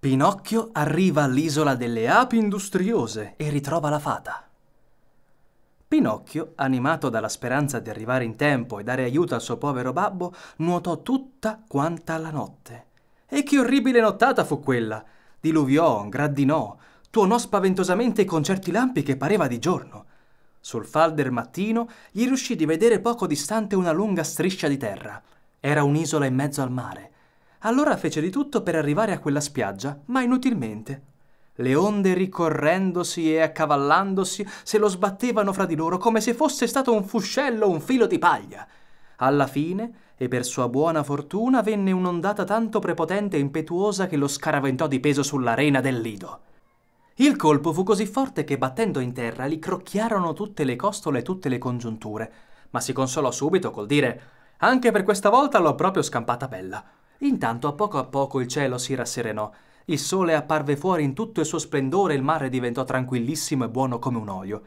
Pinocchio arriva all'isola delle api industriose e ritrova la fata. Pinocchio, animato dalla speranza di arrivare in tempo e dare aiuto al suo povero babbo, nuotò tutta quanta la notte. E che orribile nottata fu quella! Diluviò, gradinò, tuonò spaventosamente con certi lampi che pareva di giorno. Sul falder mattino gli riuscì di vedere poco distante una lunga striscia di terra. Era un'isola in mezzo al mare. Allora fece di tutto per arrivare a quella spiaggia, ma inutilmente. Le onde ricorrendosi e accavallandosi se lo sbattevano fra di loro come se fosse stato un fuscello o un filo di paglia. Alla fine, e per sua buona fortuna, venne un'ondata tanto prepotente e impetuosa che lo scaraventò di peso sull'arena del lido. Il colpo fu così forte che battendo in terra gli crocchiarono tutte le costole e tutte le congiunture, ma si consolò subito col dire anche per questa volta l'ho proprio scampata bella. Intanto a poco a poco il cielo si rasserenò, il sole apparve fuori in tutto il suo splendore e il mare diventò tranquillissimo e buono come un olio.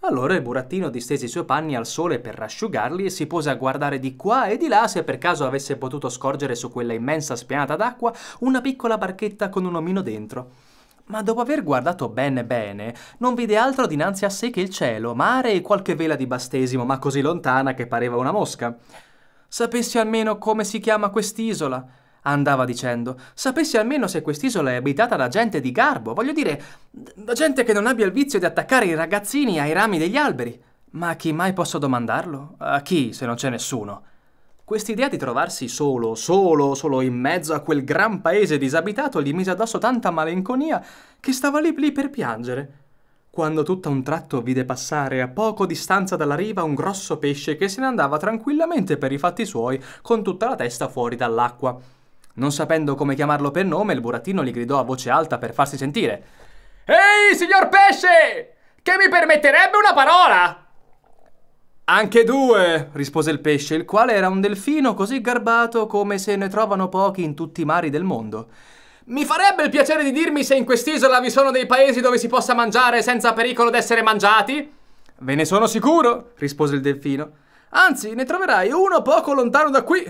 Allora il burattino distese i suoi panni al sole per rasciugarli e si pose a guardare di qua e di là se per caso avesse potuto scorgere su quella immensa spianata d'acqua una piccola barchetta con un omino dentro. Ma dopo aver guardato bene bene, non vide altro dinanzi a sé che il cielo, mare e qualche vela di bastesimo, ma così lontana che pareva una mosca. Sapessi almeno come si chiama quest'isola, andava dicendo. Sapessi almeno se quest'isola è abitata da gente di garbo, voglio dire, da gente che non abbia il vizio di attaccare i ragazzini ai rami degli alberi. Ma a chi mai posso domandarlo? A chi, se non c'è nessuno? Quest'idea di trovarsi solo, solo, solo in mezzo a quel gran paese disabitato gli mise addosso tanta malinconia che stava lì lì per piangere quando tutto a un tratto vide passare a poco distanza dalla riva un grosso pesce che se ne andava tranquillamente per i fatti suoi con tutta la testa fuori dall'acqua. Non sapendo come chiamarlo per nome, il burattino gli gridò a voce alta per farsi sentire. Ehi, signor pesce! Che mi permetterebbe una parola? Anche due, rispose il pesce, il quale era un delfino così garbato come se ne trovano pochi in tutti i mari del mondo. Mi farebbe il piacere di dirmi se in quest'isola vi sono dei paesi dove si possa mangiare senza pericolo d'essere mangiati? Ve ne sono sicuro, rispose il delfino. Anzi, ne troverai uno poco lontano da qui.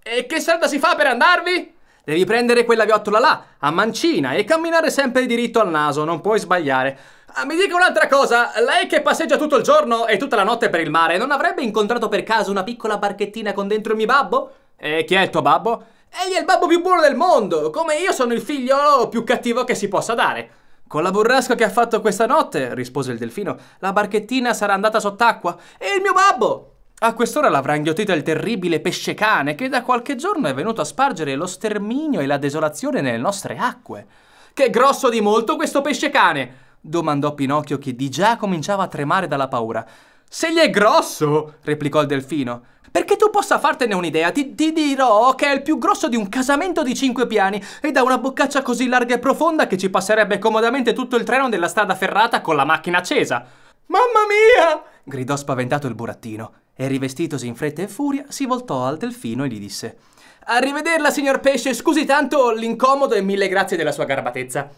E che strada si fa per andarvi? Devi prendere quella viottola là, a mancina, e camminare sempre diritto al naso, non puoi sbagliare. Ah, mi dica un'altra cosa, lei che passeggia tutto il giorno e tutta la notte per il mare, non avrebbe incontrato per caso una piccola barchettina con dentro il mio babbo? E chi è il tuo babbo? Egli è il babbo più buono del mondo, come io sono il figlio più cattivo che si possa dare. Con la burrasca che ha fatto questa notte, rispose il delfino, la barchettina sarà andata sott'acqua. E il mio babbo! A quest'ora l'avrà inghiottita il terribile pesce cane che da qualche giorno è venuto a spargere lo sterminio e la desolazione nelle nostre acque. Che grosso di molto questo pesce cane! domandò Pinocchio che di già cominciava a tremare dalla paura. Se gli è grosso, replicò il delfino. Perché tu possa fartene un'idea, ti, ti, dirò che è il più grosso di un casamento di cinque piani ed ha una boccaccia così larga e profonda che ci passerebbe comodamente tutto il treno della strada ferrata con la macchina accesa. Mamma mia! gridò spaventato il burattino e rivestitosi in fretta e furia si voltò al delfino e gli disse Arrivederla, signor pesce, scusi tanto l'incomodo e mille grazie della sua garbatezza.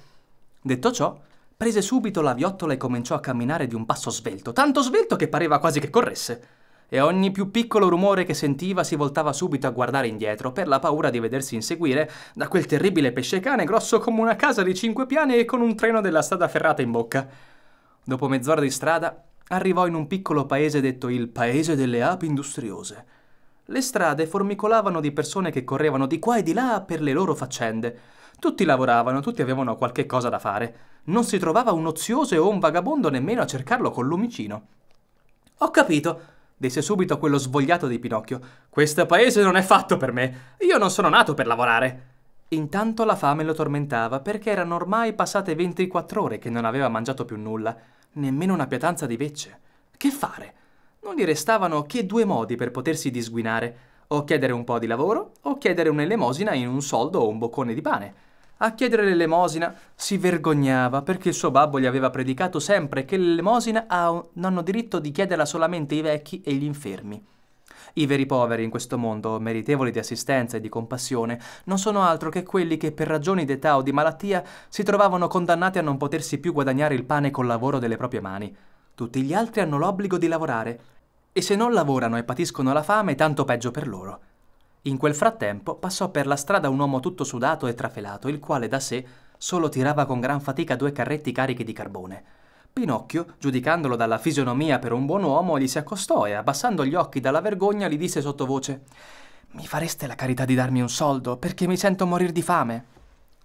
Detto ciò, prese subito la viottola e cominciò a camminare di un passo svelto, tanto svelto che pareva quasi che corresse e ogni più piccolo rumore che sentiva si voltava subito a guardare indietro per la paura di vedersi inseguire da quel terribile pesce cane grosso come una casa di cinque piani e con un treno della strada ferrata in bocca. Dopo mezz'ora di strada arrivò in un piccolo paese detto il Paese delle api industriose. Le strade formicolavano di persone che correvano di qua e di là per le loro faccende. Tutti lavoravano, tutti avevano qualche cosa da fare. Non si trovava un ozioso o un vagabondo nemmeno a cercarlo col lumicino. Ho capito, disse subito quello svogliato di Pinocchio. Questo paese non è fatto per me. Io non sono nato per lavorare. Intanto la fame lo tormentava perché erano ormai passate 24 ore che non aveva mangiato più nulla, nemmeno una pietanza di vecce. Che fare? Non gli restavano che due modi per potersi disguinare, o chiedere un po' di lavoro o chiedere un'elemosina in un soldo o un boccone di pane. A chiedere l'elemosina si vergognava perché il suo babbo gli aveva predicato sempre che l'elemosina hanno diritto di chiederla solamente i vecchi e gli infermi. I veri poveri in questo mondo, meritevoli di assistenza e di compassione, non sono altro che quelli che per ragioni d'età o di malattia si trovavano condannati a non potersi più guadagnare il pane col lavoro delle proprie mani. Tutti gli altri hanno l'obbligo di lavorare e se non lavorano e patiscono la fame, tanto peggio per loro. In quel frattempo passò per la strada un uomo tutto sudato e trafelato, il quale da sé solo tirava con gran fatica due carretti carichi di carbone. Pinocchio, giudicandolo dalla fisionomia per un buon uomo, gli si accostò e, abbassando gli occhi dalla vergogna, gli disse sottovoce Mi fareste la carità di darmi un soldo, perché mi sento morir di fame?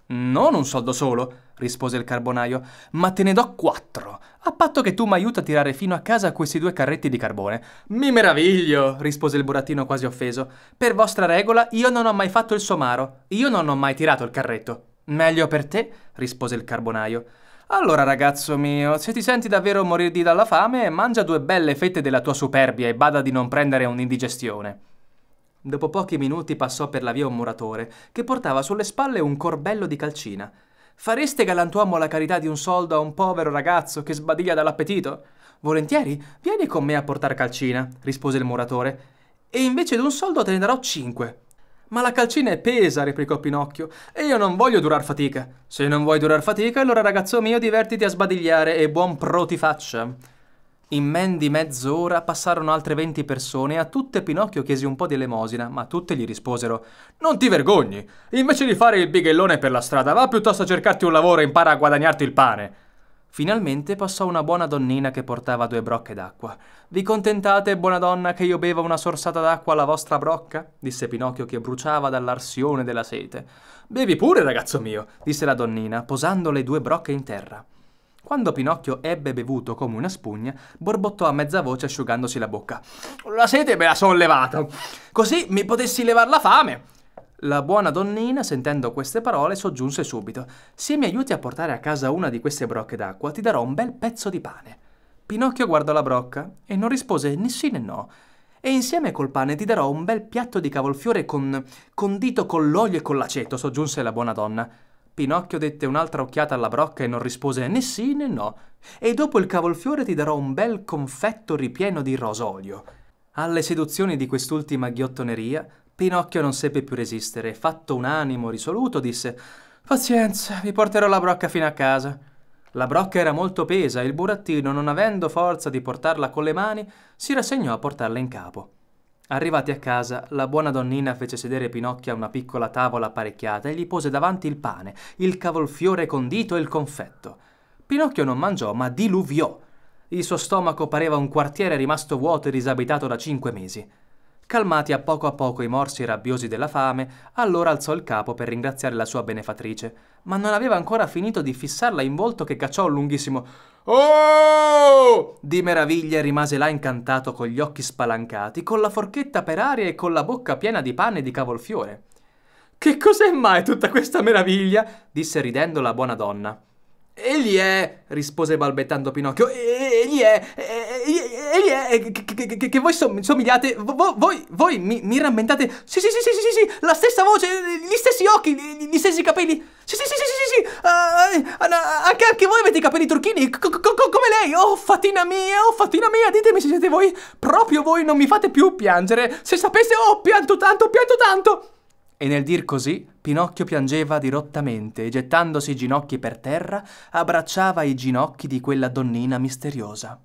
Non un soldo solo, rispose il carbonaio, ma te ne do quattro, a patto che tu m'aiuti a tirare fino a casa questi due carretti di carbone. Mi meraviglio, rispose il burattino quasi offeso. Per vostra regola io non ho mai fatto il somaro, io non ho mai tirato il carretto. Meglio per te, rispose il carbonaio. Allora, ragazzo mio, se ti senti davvero morirti dalla fame, mangia due belle fette della tua superbia e bada di non prendere un'indigestione. Dopo pochi minuti passò per la via un muratore che portava sulle spalle un corbello di calcina. Fareste, galantuomo, la carità di un soldo a un povero ragazzo che sbadiglia dall'appetito? Volentieri, vieni con me a portare calcina, rispose il muratore. E invece d'un soldo te ne darò cinque. Ma la calcina è pesa, replicò Pinocchio, e io non voglio durar fatica. Se non vuoi durar fatica, allora ragazzo mio divertiti a sbadigliare e buon pro ti faccia. In men di mezz'ora passarono altre venti persone e a tutte Pinocchio chiese un po' di elemosina, ma tutte gli risposero Non ti vergogni! Invece di fare il bighellone per la strada, va piuttosto a cercarti un lavoro e impara a guadagnarti il pane. Finalmente passò una buona donnina che portava due brocche d'acqua. Vi contentate, buona donna, che io beva una sorsata d'acqua alla vostra brocca? disse Pinocchio che bruciava dall'arsione della sete. Bevi pure, ragazzo mio, disse la donnina, posando le due brocche in terra. Quando Pinocchio ebbe bevuto come una spugna, borbottò a mezza voce asciugandosi la bocca. La sete me la son levata, così mi potessi levar la fame. La buona donnina, sentendo queste parole, soggiunse subito: Se mi aiuti a portare a casa una di queste brocche d'acqua, ti darò un bel pezzo di pane. Pinocchio guardò la brocca e non rispose né sì né no. E insieme col pane ti darò un bel piatto di cavolfiore con... condito con l'olio e con l'aceto, soggiunse la buona donna. Pinocchio dette un'altra occhiata alla brocca e non rispose né sì né no. E dopo il cavolfiore ti darò un bel confetto ripieno di rosolio. Alle seduzioni di quest'ultima ghiottoneria, Pinocchio non seppe più resistere e, fatto un animo risoluto, disse Pazienza, vi porterò la brocca fino a casa. La brocca era molto pesa e il burattino, non avendo forza di portarla con le mani, si rassegnò a portarla in capo. Arrivati a casa, la buona donnina fece sedere Pinocchio a una piccola tavola apparecchiata e gli pose davanti il pane, il cavolfiore condito e il confetto. Pinocchio non mangiò, ma diluviò. Il suo stomaco pareva un quartiere rimasto vuoto e disabitato da cinque mesi. Calmati a poco a poco i morsi rabbiosi della fame, allora alzò il capo per ringraziare la sua benefattrice, ma non aveva ancora finito di fissarla in volto che cacciò un lunghissimo Oh! Di meraviglia rimase là incantato con gli occhi spalancati, con la forchetta per aria e con la bocca piena di pane e di cavolfiore. Che cos'è mai tutta questa meraviglia? disse ridendo la buona donna. Egli è, rispose balbettando Pinocchio, egli è, egli è, che, voi somigliate, voi, voi mi, mi, rammentate, sì sì sì sì sì sì, la stessa voce, gli stessi occhi, gli stessi capelli, sì sì sì sì sì sì, uh, anche, anche voi avete i capelli turchini, come lei, oh fatina mia, oh fatina mia, ditemi se siete voi, proprio voi non mi fate più piangere, se sapeste, oh pianto tanto, pianto tanto. E nel dir così, Pinocchio piangeva dirottamente e gettandosi i ginocchi per terra, abbracciava i ginocchi di quella donnina misteriosa.